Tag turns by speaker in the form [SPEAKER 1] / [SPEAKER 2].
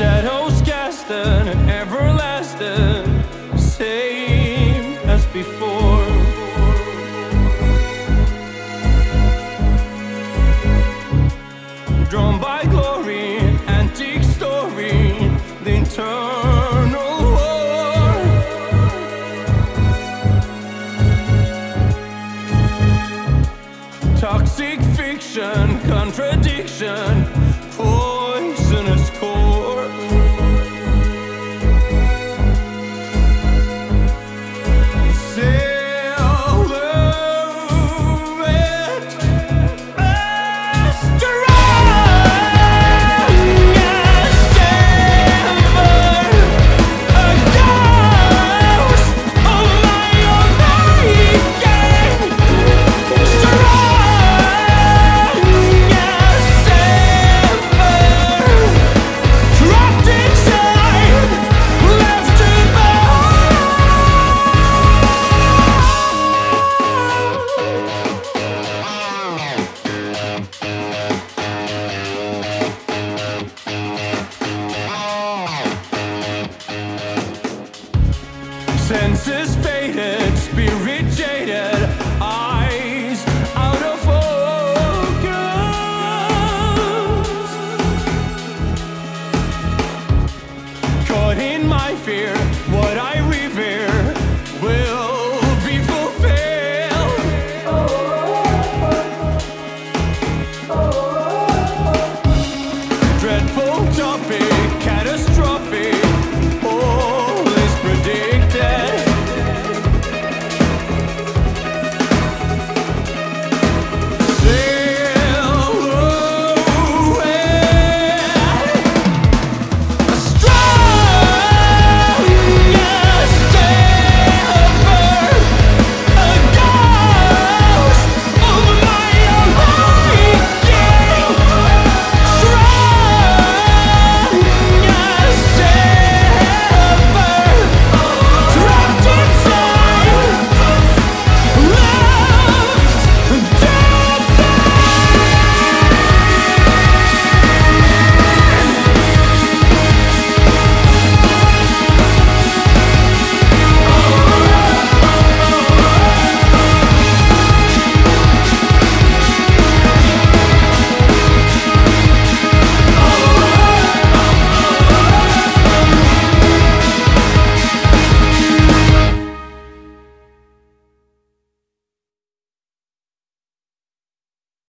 [SPEAKER 1] shadows cast an everlasting same as before. Drawn by glory, antique story, the internal. senses faded, spirit jaded, eyes out of focus. Caught in my fear.